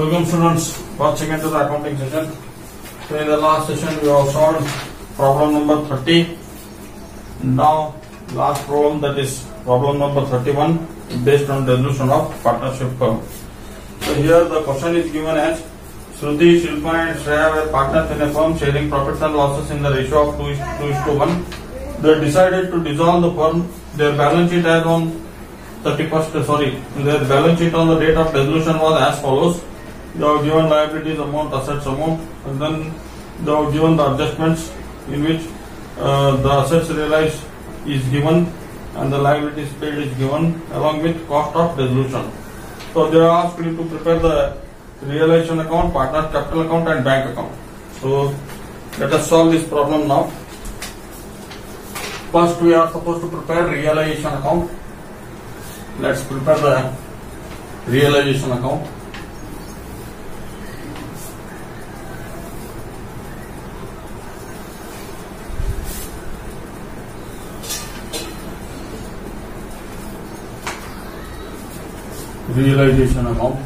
Welcome students, once again to the accounting session. So in the last session we have solved problem number 30. Now last problem that is problem number 31 based on resolution of partnership firm. So here the question is given as Shruti, Shilpa and Shreya were partners in a firm sharing profits and losses in the ratio of 2 is, 2 is to 1. They decided to dissolve the firm. Their balance sheet as on 31st, sorry, their balance sheet on the date of dissolution was as follows. The have given liabilities amount, assets amount, and then the have given the adjustments in which uh, the assets realized is given and the liabilities paid is given along with cost of resolution. So they are asked to prepare the realization account, partner capital account and bank account. So let us solve this problem now. First we are supposed to prepare realization account. Let's prepare the realization account. realization amount.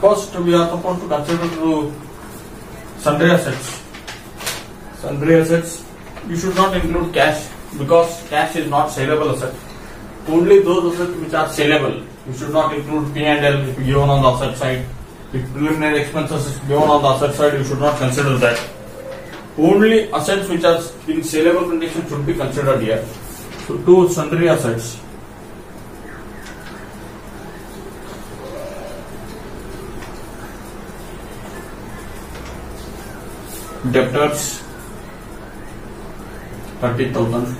First, we are supposed to consider to sundry assets. Sundry assets, you should not include cash because cash is not saleable asset. Only those assets which are saleable. You should not include P&L given on the asset side. If preliminary expenses is given on the asset side, you should not consider that. Only assets which are in saleable condition should be considered here. So two sundry assets. debtors 30000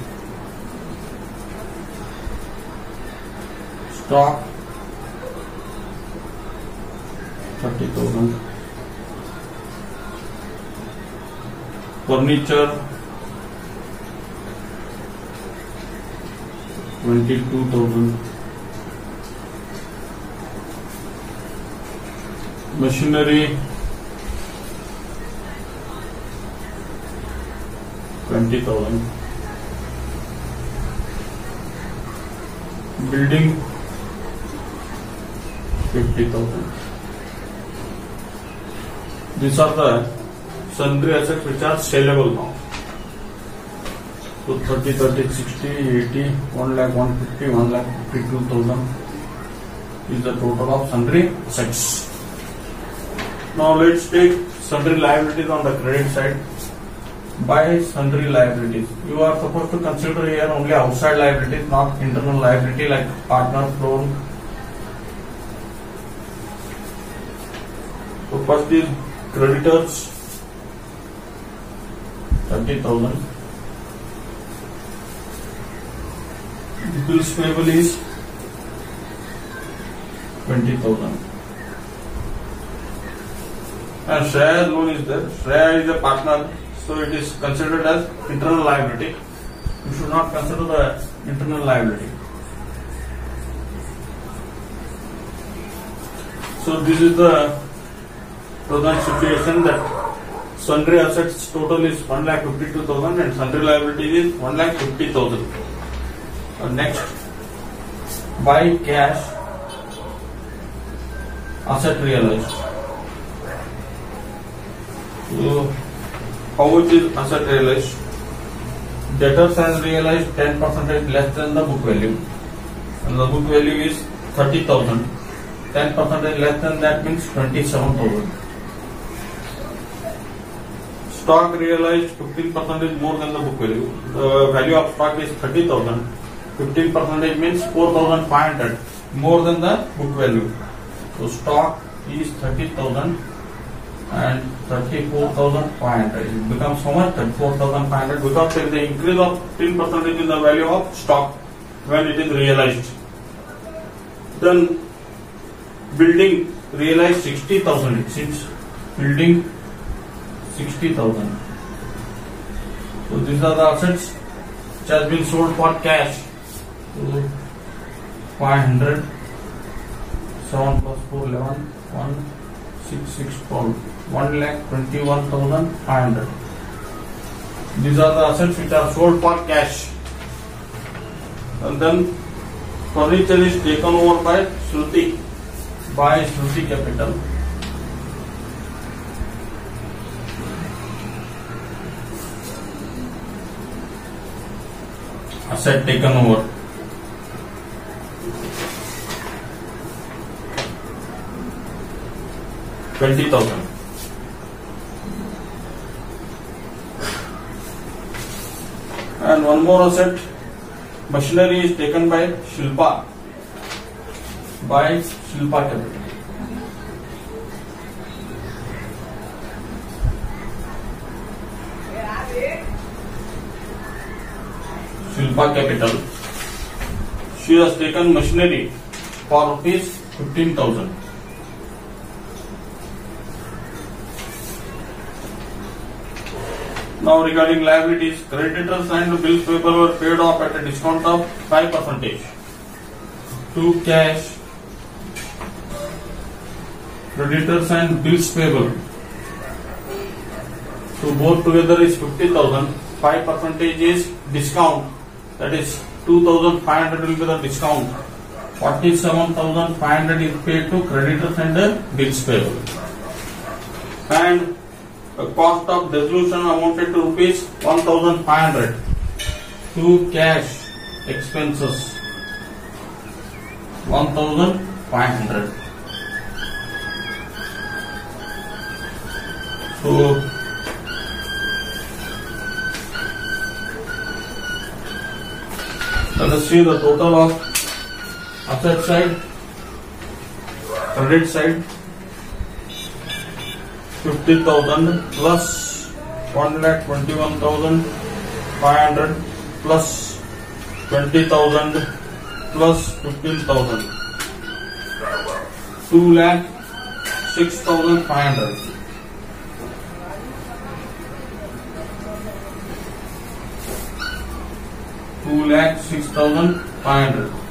stock 30000 furniture 22000 machinery 20,000. Building 50,000. These are the sundry assets which are sellable now. So 30, 30, 60, 80, 1 lakh, 150, 1 lakh, 52,000 is the total of sundry assets. Now let's take sundry liabilities on the credit side by sundry liabilities. You are supposed to consider here only outside liabilities, not internal liability like partner loan. So first is creditors, 30,000. Bills payable is 20,000. And share loan is there. Share is a partner. So it is considered as internal liability. You should not consider the internal liability. So this is the present situation that sundry assets total is 1,52,000 and sundry liability is 1,50,000. fifty thousand. Uh, next, buy cash asset realized. So how much is asset realized? Debtors has realized 10% less than the book value. And the book value is 30,000. 10% less than that means 27,000. Stock realized 15% more than the book value. The value of stock is 30,000. 15% means 4,500 more than the book value. So stock is 30,000 and 34,500 it becomes how much 34,500 because there is an increase of 10 percent in the value of stock when it is realized then building realized 60,000 it seems building 60,000 so these are the assets which has been sold for cash so 500 7 plus 4 11 1 6 6 12 one lakh twenty one thousand five hundred. These are the assets which are sold for cash. And then furniture is taken over by Shruti, by Shruti Capital. Asset taken over. Twenty thousand. one more asset machinery is taken by shilpa by shilpa capital shilpa capital she has taken machinery for rupees 15000 Now regarding liabilities, creditors and bills payable were paid off at a discount of 5% to cash. Creditors and bills payable. So both together is 50,000. 5% is discount. That is 2,500 will be the discount. 47,500 is paid to creditors and the bills payable. And the cost of dissolution amounted to rupees 1500 to cash expenses 1500. So let us see the total of asset side, credit side. Fifty thousand plus one lakh twenty one thousand five hundred plus twenty thousand plus fifteen thousand two lakh six thousand five hundred two lakh six thousand five hundred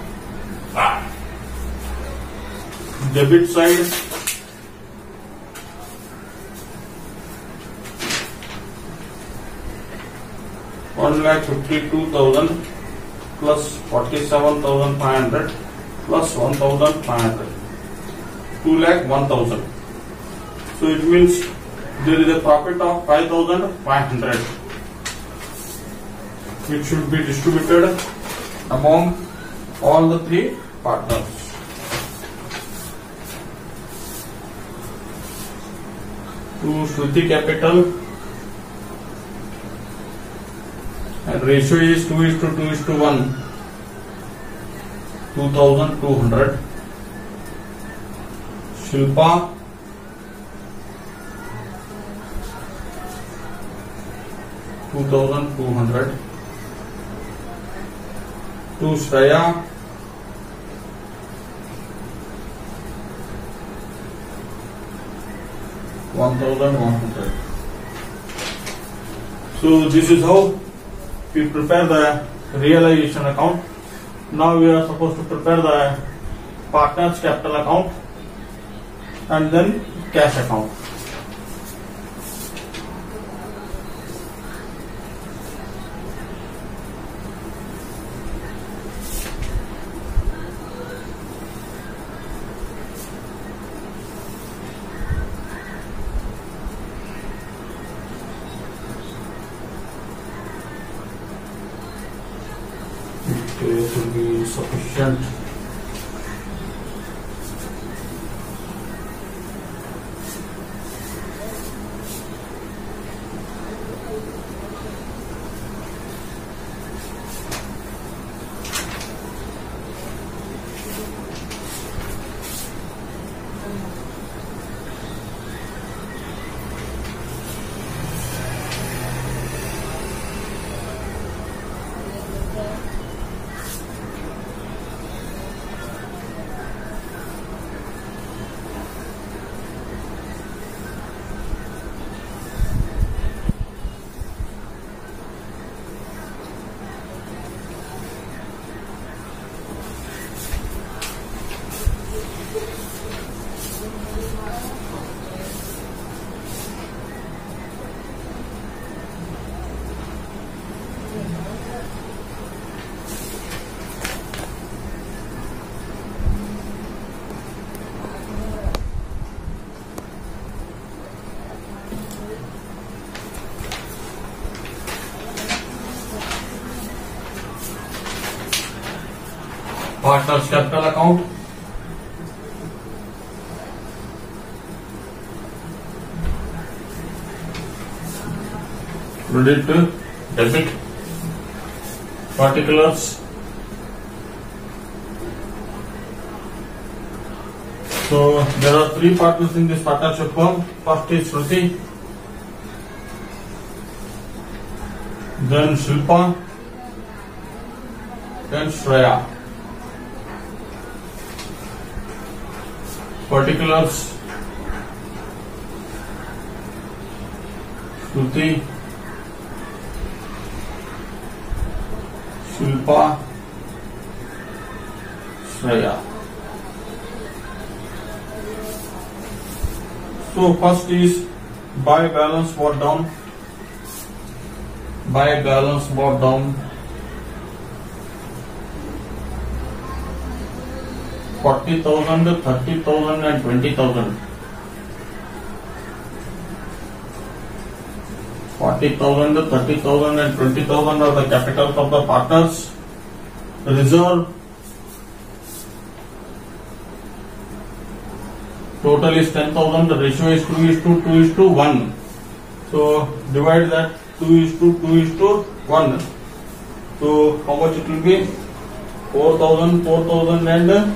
debit side one lakh fifty two thousand plus forty seven thousand five hundred plus one thousand five hundred two lakh one thousand. So it means there is a profit of five thousand five hundred, which should be distributed among all the three partners. To Shruti Capital. and ratio is 2 is to 2 is to 1 2200 shilpa Two thousand two hundred. Two Shreya. One thousand one hundred. So this is how we prepare the realization account. Now we are supposed to prepare the partner's capital account and then cash account. Part of capital account credit to debit particulars. So there are three partners in this partnership firm. First is Shruti, then Shilpa, then Shreya. Particulars Shruti Shilpa Shreya So first is buy balance bought down, buy balance bought down forty thousand thirty thousand and twenty thousand forty thousand thirty thousand and twenty thousand are the capital of the partners reserve total is 10,000, the ratio is 2 is to 2 is to 1. So divide that 2 is to 2 is to 1. So how much it will be? 4,000, 4,000 and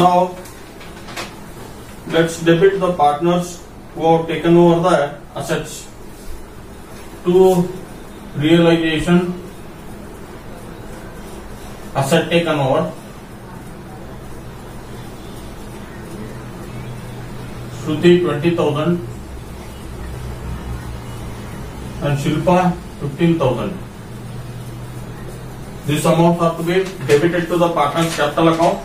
Now let's debit the partners who have taken over the assets to realization asset taken over Shruti 20,000 and Shilpa 15,000. This amount has to be debited to the partner's capital account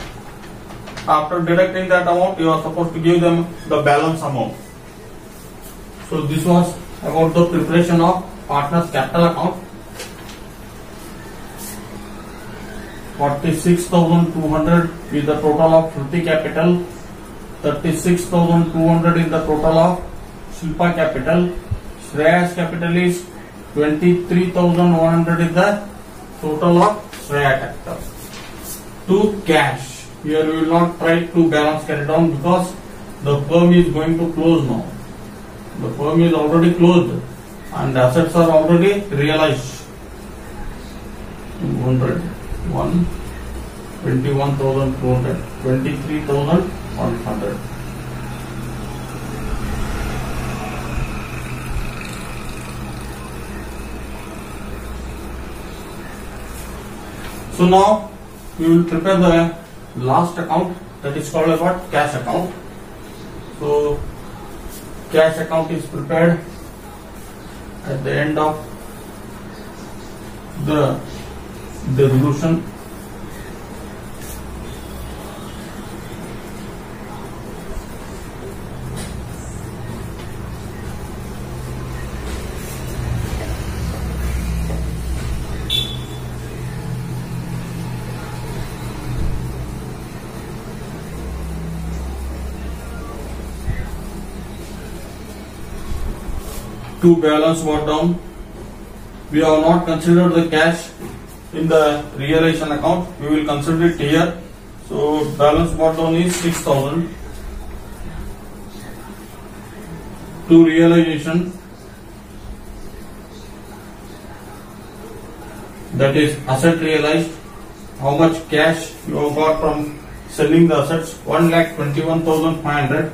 After deducting that amount, you are supposed to give them the balance amount. So this was about the preparation of partner's capital account. 46,200 is the total of Shruti capital. 36,200 is the total of Shilpa capital. Shreyas capital is 23,100 is the total of Shreya capital. To cash. Here we will not try to balance carry down because the firm is going to close now. The firm is already closed and assets are already realized. 200, 23,100. So now we will prepare the last account that is called what cash account so cash account is prepared at the end of the the resolution to balance bottom. We have not considered the cash in the realization account. We will consider it here. So balance bottom is 6000 to realization that is asset realized how much cash you have got from selling the assets 1 lakh 21,500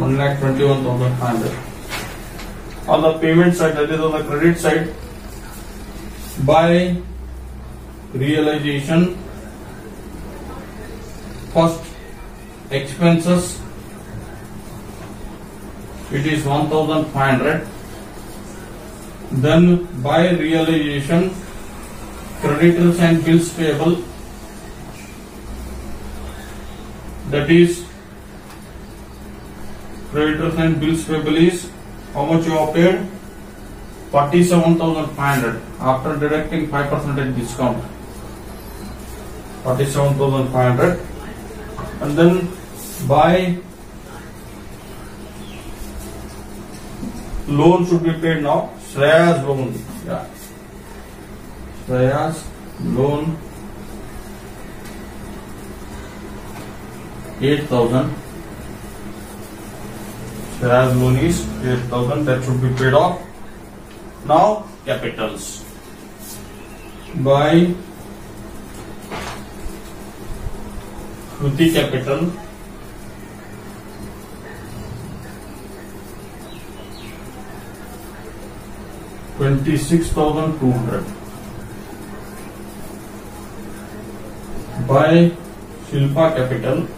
one lakh twenty one thousand five hundred. On the payment side, that is on the credit side, by realization, first expenses, it is one thousand five hundred. Then by realization, creditors and bills payable, that is creditors and bills payable is how much you have paid? 47,500 after deducting 5% discount. 47,500 and then by loan should be paid now. Shreya's loan. Yeah. Shreya's loan 8,000 Whereas loan is 8,000 that should be paid off. Now capitals by Kruti Capital twenty six thousand two hundred by Silpa Capital twenty-six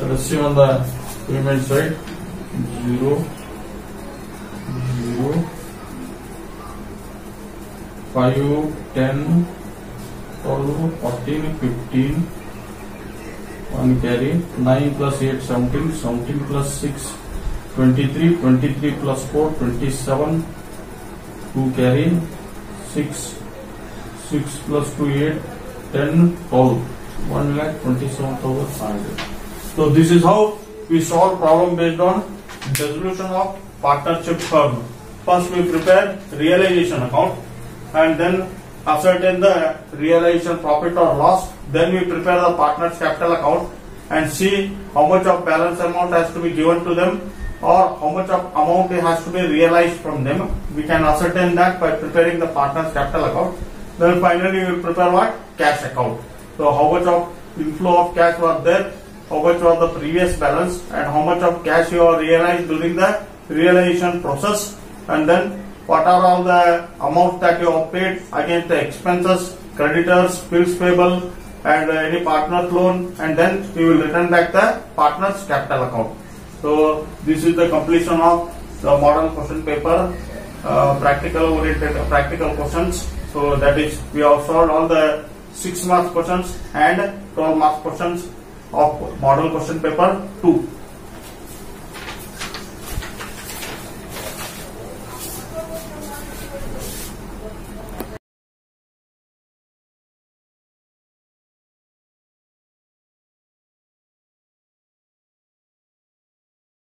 receive on the payment side 0 0 5 10 12 14 15 one carry 9 plus 8 17 17 plus 6 23 23 plus 4 27 2 carry 6 6 plus 2 8 10 12 1 lakh 27,500 So this is how we solve problem based on resolution of partnership firm. First we prepare realization account and then ascertain the realization profit or loss. Then we prepare the partner's capital account and see how much of balance amount has to be given to them or how much of amount has to be realized from them. We can ascertain that by preparing the partner's capital account. Then finally we prepare what? Cash account. So how much of inflow of cash was there how much was the previous balance and how much of cash you have realized during the realization process and then what are all the amount that you have paid against the expenses, creditors, bills payable and any partner loan and then you will return back the partner's capital account. So this is the completion of the model question paper, uh, practical oriented uh, practical questions. So that is we have solved all the six marks questions and 12 marks questions of model question paper 2